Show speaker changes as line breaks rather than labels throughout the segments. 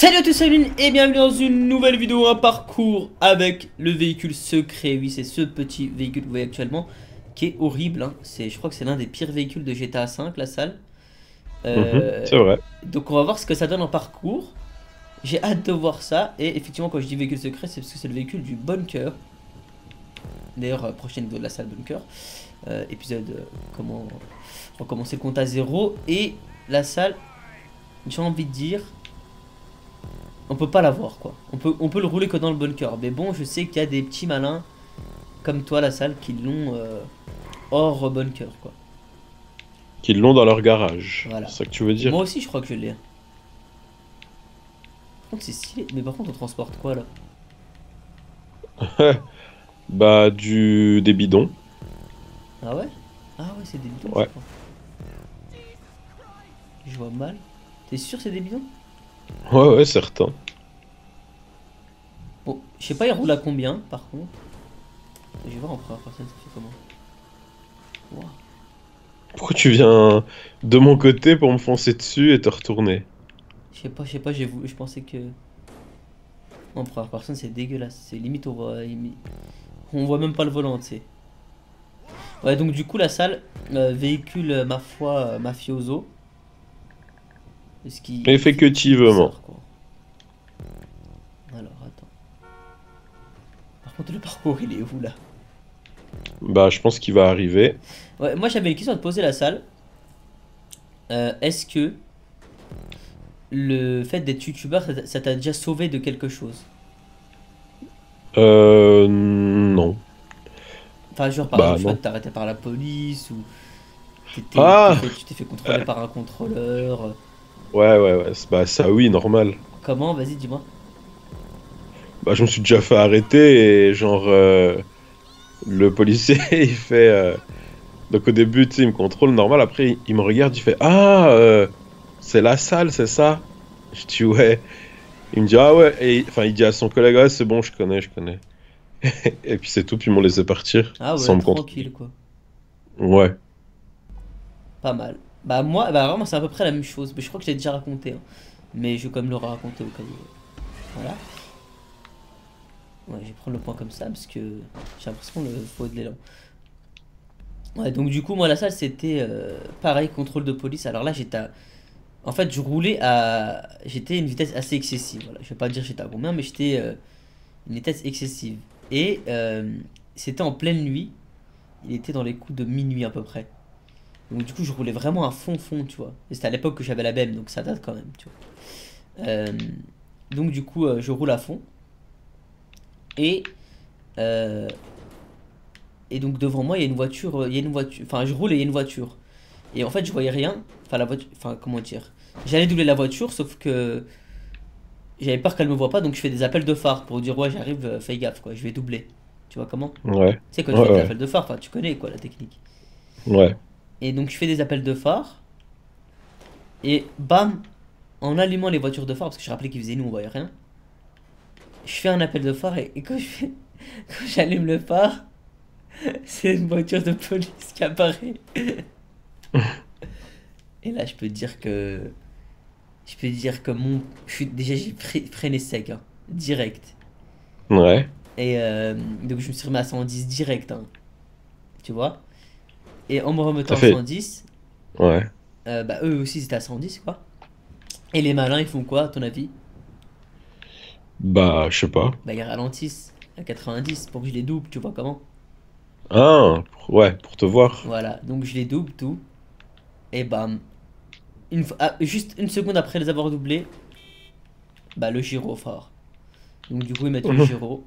Salut à tous, salut et bienvenue dans une nouvelle vidéo, un parcours avec le véhicule secret. Oui, c'est ce petit véhicule que vous voyez actuellement qui est horrible. hein. C'est, je crois que c'est l'un des pires véhicules de GTA V, la salle. Euh,
Mhm, c'est vrai.
donc on va voir ce que ça donne en parcours. J'ai hâte de voir ça. Et effectivement, quand je dis véhicule secret, c'est parce que c'est le véhicule du bunker. D'ailleurs, euh, prochaine vidéo de la salle bunker. Euh, épisode euh, comment recommencer le compte à zéro. Et la salle, j'ai envie de dire, on peut pas l'avoir quoi. On peut, on peut le rouler que dans le bunker. Mais bon, je sais qu'il y a des petits malins comme toi, la salle, qui l'ont euh, hors bunker quoi.
Qu'ils l'ont dans leur garage.
Voilà.
C'est ça que tu veux dire?
Moi aussi, je crois que je l'ai. Par contre, c'est stylé. Mais par contre, on transporte quoi là?
Bah, du... des bidons.
Ah ouais? Ah ouais, c'est des bidons,
Ouais.
je crois. Je vois mal. T'es sûr c'est des bidons?
Ouais, ouais, certain.
Bon, je sais pas, il roule à combien par contre. Je vais voir en première personne, ça fait comment.
Pourquoi tu viens de mon côté pour me foncer dessus et te retourner?
Je sais pas, je sais pas, j'ai je pensais que. En première personne, c'est dégueulasse. C'est limite, on voit, on voit même pas le volant, tu sais. Ouais, donc du coup, la salle, euh, véhicule, ma foi, euh, mafioso. Ce qui.
Effectivement.
Alors, attends. Par contre, le parcours, il est où là?
Bah, je pense qu'il va arriver.
Ouais, moi j'avais une question à te poser la salle. Euh, Est-ce que le fait d'être youtubeur, ça t'a- déjà sauvé de quelque chose?
Euh... Non.
Enfin, genre par
Bah,
exemple, arrêté par la police ou
Ah
tu t'es fait contrôler par un contrôleur.
Ouais, ouais, ouais. Bah, ça, oui, normal.
Comment Vas-y, dis-moi.
Bah, je me suis déjà fait arrêter et genre... euh, Le policier, il fait... euh, Donc au début, tu sais, il me contrôle normal. Après, il- il me regarde, il fait Ah, euh, c'est la salle, c'est ça? Je dis Ouais. Il me dit Ah ouais. Et enfin, il dit à son collègue Ouais, c'est bon, je connais, je connais. et puis c'est tout, puis ils m'ont laissé partir.
Ah ouais,
sans me contrôler.
tranquille quoi.
Ouais.
Pas mal. Bah moi, bah vraiment c'est à peu près la même chose. Mais je crois que je l'ai déjà raconté. hein. Mais je vais quand même le raconter au cas où. Voilà. Ouais, je vais prendre le point comme ça parce que j'ai l'impression qu'il faut de l'élan. Ouais, donc du coup, moi la salle c'était euh, pareil, contrôle de police. Alors là j'étais à... En fait, je roulais à... J'étais à une vitesse assez excessive. Voilà. Je vais pas dire j'étais à combien, mais j'étais euh, une vitesse excessive. Et euh, c'était en pleine nuit. Il était dans les coups de minuit à peu près. Donc du coup, je roulais vraiment à fond fond, tu vois. Et c'était à l'époque que j'avais la BM, donc ça date quand même, tu vois. Euh, donc du coup, euh, je roule à fond. Et euh, et donc devant moi, il y a une voiture, il y a une voiture. Enfin, je roule et il y a une voiture. Et en fait, je voyais rien. Enfin, la voiture. Enfin, comment dire J'allais doubler la voiture, sauf que j'avais peur qu'elle me voit pas, donc je fais des appels de phare pour dire ouais, j'arrive, fais gaffe, quoi. Je vais doubler. Tu vois comment?
Ouais.
Tu sais quand tu
Ouais,
fais des
ouais.
appels de phare, enfin, tu connais quoi la technique.
Ouais.
Et donc je fais des appels de phare. Et bam, en allumant les voitures de phare, parce que je rappelais qu'il faisait nous, on voyait rien. Je fais un appel de phare et, et quand j'allume le phare, c'est une voiture de police qui apparaît. et là, je peux dire que, je peux dire que mon, je suis déjà j'ai fre- freiné sec, hein, direct.
Ouais.
Et euh, donc je me suis remis à 110 direct, hein. tu vois? Et en me remettant à
fait-
110,
Ouais.
euh, bah eux aussi c'était à 110 quoi. Et les malins ils font quoi à ton avis?
Bah, je sais pas.
Bah ils ralentissent à 90 pour que je les double, tu vois comment?
Ah, ouais, pour te voir.
Voilà, donc je les double tout. Et bam. Une fois, ah, juste une seconde après les avoir doublés, bah le gyro fort. Donc du coup ils mettent le gyro.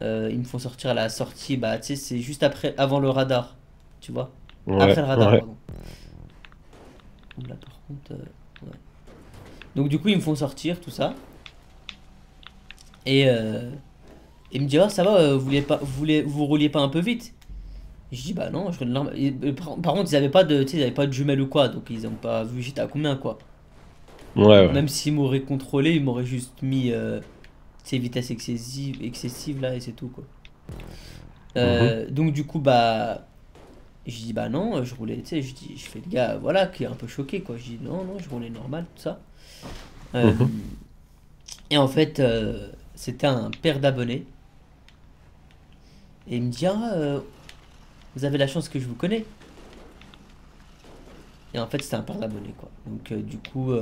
Euh, ils me font sortir à la sortie, bah tu sais c'est juste après, avant le radar, tu vois
Ouais.
Après le radar,
ouais.
pardon. Là, par contre, euh, ouais. Donc, du coup, ils me font sortir, tout ça. Et euh, ils me disent, ah, ça va, euh, vous, vouliez pas, vous, voulez, vous rouliez pas un peu vite? Je dis, bah non, je. Et, euh, par, par contre, ils avaient pas de, ils avaient pas de jumelles ou quoi, donc ils ont pas vu j'étais à combien, quoi.
Ouais, ouais.
Même s'ils m'auraient contrôlé, ils m'auraient juste mis, euh, tu sais, vitesse excessive, excessive là, et c'est tout, quoi. Euh, Donc, du coup, bah. Je dis bah non, je roulais, tu sais, je dis, je fais le gars, voilà, qui est un peu choqué, quoi. Je dis non, non, je roulais normal, tout ça. Euh,
Mhm.
Et en fait, euh, c'était un père d'abonnés. Et il me dit, ah, euh, vous avez la chance que je vous connais. Et en fait, c'était un père d'abonnés, quoi. Donc, du coup,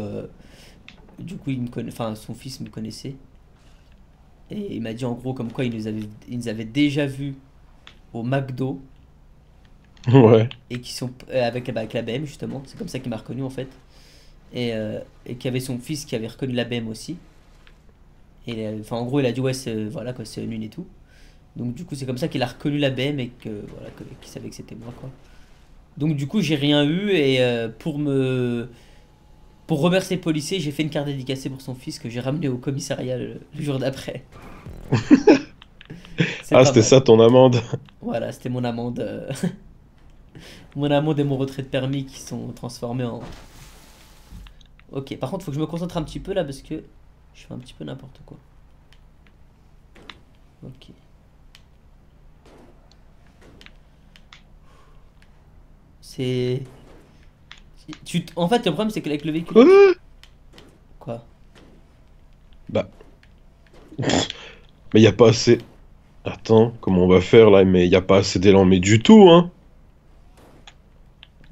du coup, il me connaît, enfin, son fils me connaissait. Et il m'a dit en gros comme quoi il nous avait, il nous avait déjà vus au McDo
Ouais.
et qui sont euh, avec, bah, avec la BM justement. C'est comme ça qu'il m'a reconnu en fait. Et, euh, et qu'il y avait son fils qui avait reconnu la BM aussi. Et euh, enfin en gros il a dit ouais c'est voilà quoi c'est une et tout. Donc du coup c'est comme ça qu'il a reconnu la BM et que voilà qu'il savait que c'était moi quoi. Donc du coup j'ai rien eu et euh, pour me pour remercier le policier j'ai fait une carte dédicacée pour son fils que j'ai ramené au commissariat le, le jour d'après.
Ah, c'était ça ton amende.
Voilà, c'était mon amende. mon amende et mon retrait de permis qui sont transformés en. Ok, par contre, faut que je me concentre un petit peu là parce que je fais un petit peu n'importe quoi. Ok. C'est. Tu... t- En fait, le problème, c'est que avec le véhicule.
Quoi?
Quoi?
Bah. Mais y a pas assez. Attends, comment on va faire là? Mais y a pas assez d'élan, mais du tout, hein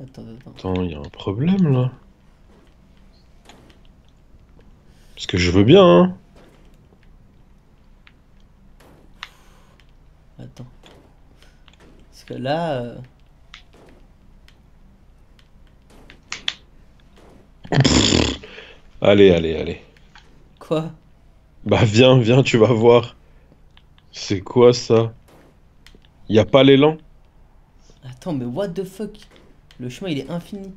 Attends, attends.
Attends, y a un problème là. Parce que je veux bien, hein.
Attends. Parce que là. euh,
Allez, allez, allez.
Quoi?
Bah viens, viens, tu vas voir. C'est quoi ça? Y a pas l'élan?
Attends, mais what the fuck? Le chemin il est infini.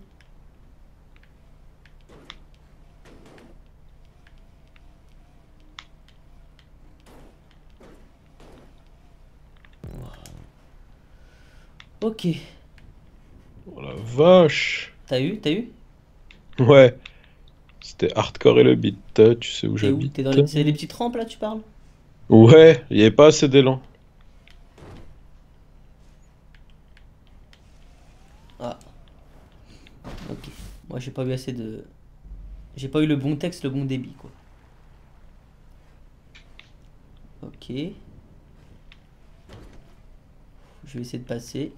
Ok.
Oh la vache
T'as eu T'as eu?
Ouais. C'était hardcore et le beat, tu sais où j'habite
T'es dans les... C'est les petites rampes là, tu parles?
Ouais, y avait pas assez d'élan.
Ah. Ok. Moi j'ai pas eu assez de. J'ai pas eu le bon texte, le bon débit quoi. Ok. Je vais essayer de passer.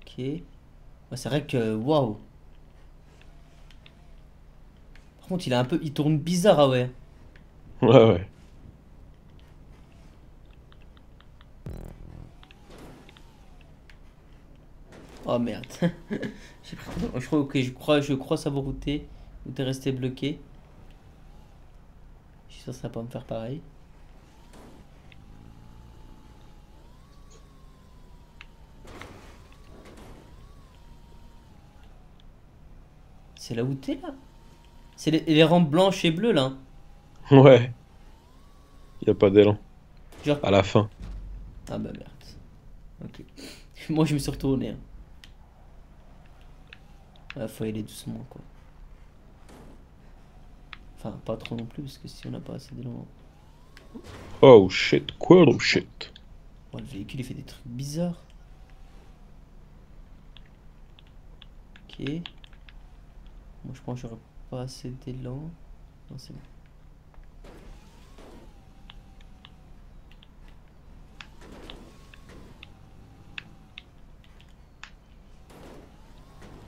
Ok. C'est vrai que. Waouh! Par contre, il a un peu. Il tourne bizarre, ah ouais.
Ouais, ouais.
Oh merde. Je crois, ok, je crois, je crois savoir où t'es. Où t'es resté bloqué. Je suis sûr que ça va pas me faire pareil. C'est là où t'es là? C'est les, les rampes blanches et bleues là
Ouais. Y a pas d'élan.
Genre...
À la fin.
Ah bah merde. Ok. Moi je me suis retourné. hein. Ouais, faut y aller doucement quoi. Enfin, pas trop non plus parce que si on n'a pas assez d'élan.
Oh shit, quoi oh shit?
Ouais, le véhicule il fait des trucs bizarres. Ok. Moi je pense que j'aurais pas assez d'élan. Non, c'est bon.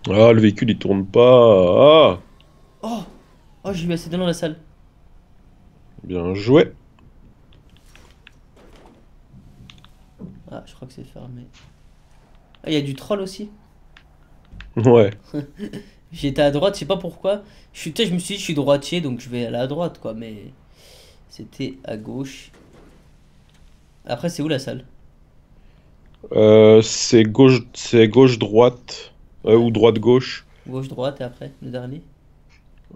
Ah, le véhicule il tourne pas. Ah,
Oh Oh, j'ai eu assez d'élan dans la salle.
bien joué.
Ah, je crois que c'est fermé. Ah, il y a du troll aussi.
Ouais.
J'étais à droite, je sais pas pourquoi. Je, suis, je me suis dit, je suis droitier, donc je vais aller à droite, quoi. Mais c'était à gauche. Après, c'est où la salle?
Euh, c'est gauche, c'est gauche-droite. Ou droite-gauche.
Gauche, droite, et après, le dernier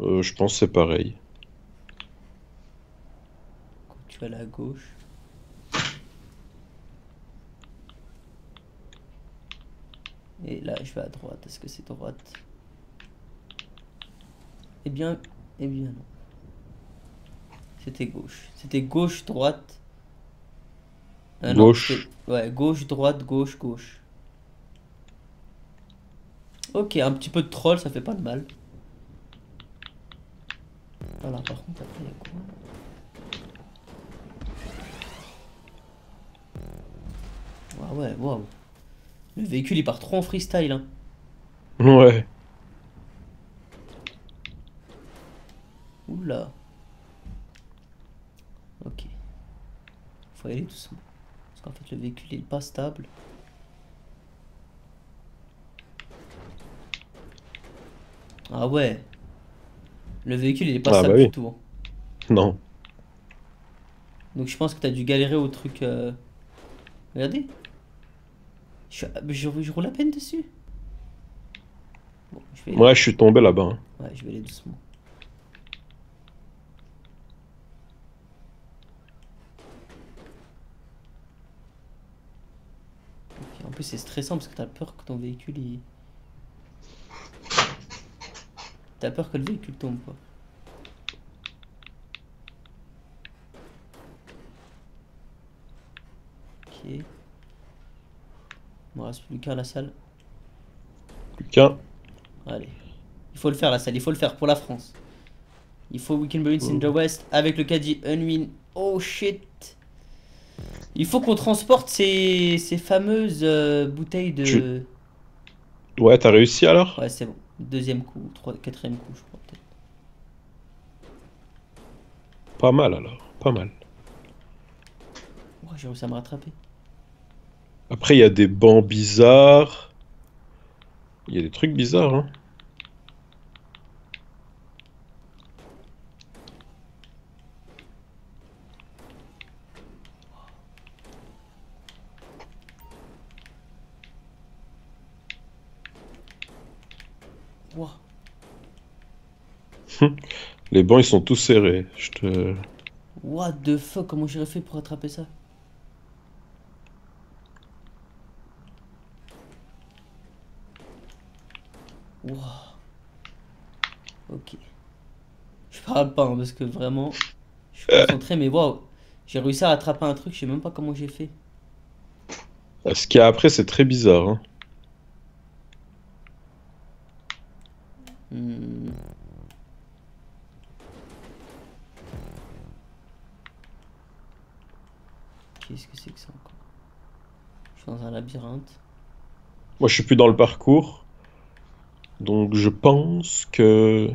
Euh, je pense que c'est pareil.
Tu vas à gauche. Et là, je vais à droite. Est-ce que c'est droite? Eh bien, eh bien non. C'était gauche. C'était gauche, droite. Ah non,
Gauche.
ouais, gauche, droite, gauche, gauche. Ok, un petit peu de troll, ça fait pas de mal. Alors par contre après il y a quoi? Ah ouais, waouh. Le véhicule il part trop en freestyle hein.
Ouais.
Oula. Ok. Faut y aller doucement. Parce qu'en fait le véhicule il est pas stable. Ah ouais. Le véhicule il est pas
Ah, bah oui.
du tout. hein.
Non.
Donc je pense que t'as dû galérer au truc. euh, Regardez. Je, suis- je, je roule à peine dessus. Bon, je vais,
Ouais, je suis tombé là-bas. hein.
ouais, je vais aller doucement. Ok, En plus c'est stressant parce que t'as peur que ton véhicule il... T'as peur que le véhicule tombe quoi. Ok. Il me reste plus la salle.
Quelqu'un
Allez. Il faut le faire la salle, il faut le faire pour la France. Il faut Weekend Marines in the West avec le caddie Unwin. Oh shit. Il faut qu'on transporte ces, ces fameuses euh, bouteilles de...
Tu- Ouais, t'as réussi alors?
Ouais c'est bon. Deuxième coup, trois, quatrième coup je crois peut-être.
Pas mal alors. Pas mal.
Ouais, j'ai réussi à me rattraper.
Après, il y a des bancs bizarres. Il y a des trucs bizarres, hein.
Ouah.
Les bancs, ils sont tous serrés. Je te...
What the fuck, comment j'aurais fait pour attraper ça? Wouah. Ok. Je parle pas hein, parce que vraiment, je suis concentré, mais waouh, j'ai réussi à attraper un truc, je sais même pas comment j'ai fait.
Ce qu'il y a après, c'est très bizarre, hein. Moi, je suis plus dans le parcours. Donc, je pense que...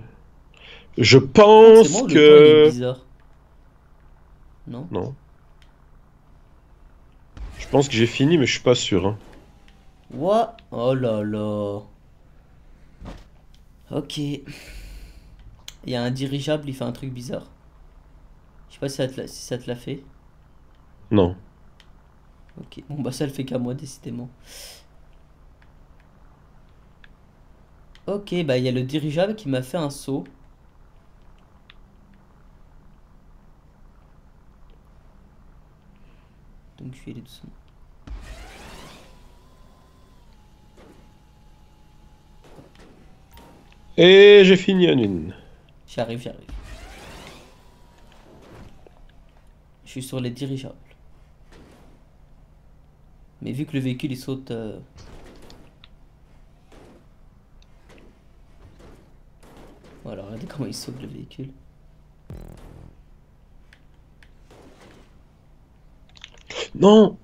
Je pense
moi ou le temps il est
que...
bizarre Non?
Non. Je pense que j'ai fini, mais je suis pas sûr, hein.
What? Oh là là. Ok. Il y a un dirigeable, il fait un truc bizarre. Je sais pas si ça te l'a, si ça te l'a fait.
Non.
Ok. Bon bah ça le fait qu'à moi décidément. Ok, bah il y a le dirigeable qui m'a fait un saut. Donc je vais aller doucement.
Et j'ai fini en une.
J'arrive, j'arrive. Je suis sur les dirigeables. Mais vu que le véhicule il saute. euh, Voilà, regardez comment il saute le véhicule.
Non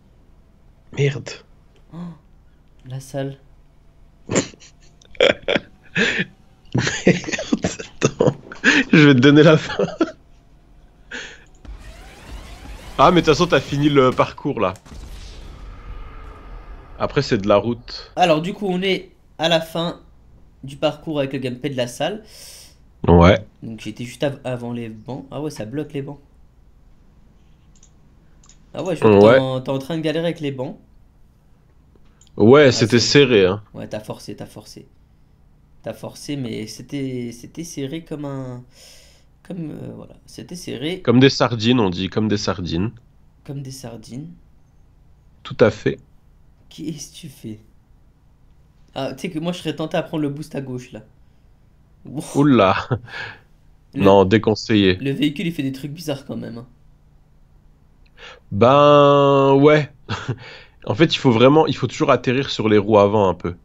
Merde.
La salle.
Attends, je vais te donner la fin. Ah, mais de toute façon, t'as fini le parcours là. Après, c'est de la route.
Alors, du coup, on est à la fin du parcours avec le gameplay de la salle.
Ouais.
Donc, j'étais juste av- avant les bancs. Ah ouais, ça bloque les bancs. Ah ouais, je
Ouais.
t'es en- train de galérer avec les bancs.
Ouais, c'était
c'est-
serré, hein.
Ouais, t'as forcé, t'as forcé. T'as forcé, mais c'était c'était serré comme un. Comme. euh, voilà, c'était serré
Comme des sardines, on dit, comme des sardines.
comme des sardines.
Tout à fait.
Qu'est-ce que tu fais? Ah, tu sais que moi je serais tenté à prendre le boost à gauche là.
Oula.
Le,
Non, déconseillé.
le véhicule il fait des trucs bizarres quand même. hein.
Ben, ouais. En fait, il faut vraiment, il faut toujours atterrir sur les roues avant un peu.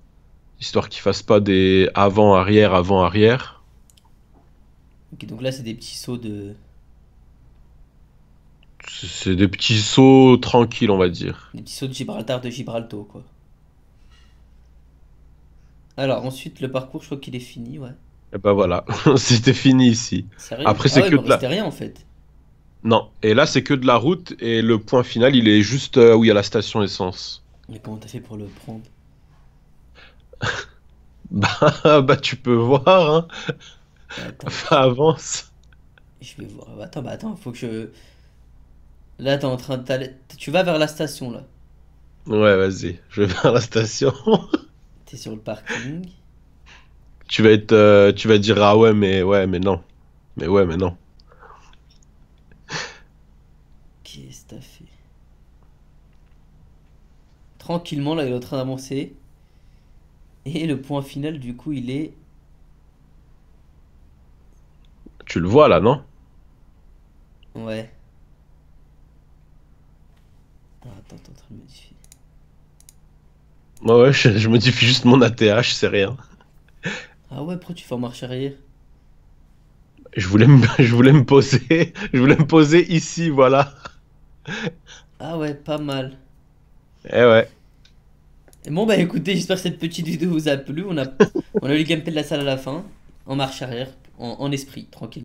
Histoire qu'il fasse pas des avant-arrière, avant-arrière.
Ok, donc là, c'est des petits sauts de.
C'est des petits sauts tranquilles, on va dire.
Des petits sauts de Gibraltar de Gibraltar, quoi. Alors, ensuite, le parcours, je crois qu'il est fini, ouais.
Et ben voilà, c'était fini ici.
Sérieux?
Après,
Ah
c'est
ouais,
que de la...
rien, en fait.
Non, et là, c'est que de la route, et le point final, il est juste euh, où il y a la station essence.
Mais comment t'as fait pour le prendre?
Bah, bah tu peux voir, hein.
Bah, Attends,
Enfin, avance.
je vais voir. Attends, bah attends, faut que je. Là, t'es en train de. Tu vas vers la station, là.
Ouais, vas-y, je vais vers la station.
T'es sur le parking.
Tu vas être, euh, tu vas dire, ah ouais, mais ouais, mais non. Mais ouais, mais non.
Qu'est-ce que t'as fait? Tranquillement, là, il est en train d'avancer. Et le point final, du coup, il est.
Tu le vois là, non?
Ouais. Ah, attends, t'es en train de modifier.
Ouais, ouais, je, je modifie juste mon ATH, c'est rien.
Ah ouais, pourquoi tu fais en marche arrière?
Je voulais me, je voulais me poser, je voulais me poser ici, voilà.
Ah ouais, pas mal.
Eh ouais.
Et bon, bah écoutez, j'espère que cette petite vidéo vous a plu. On a, on a eu le gameplay de la salle à la fin, en marche arrière, en, en esprit, tranquille.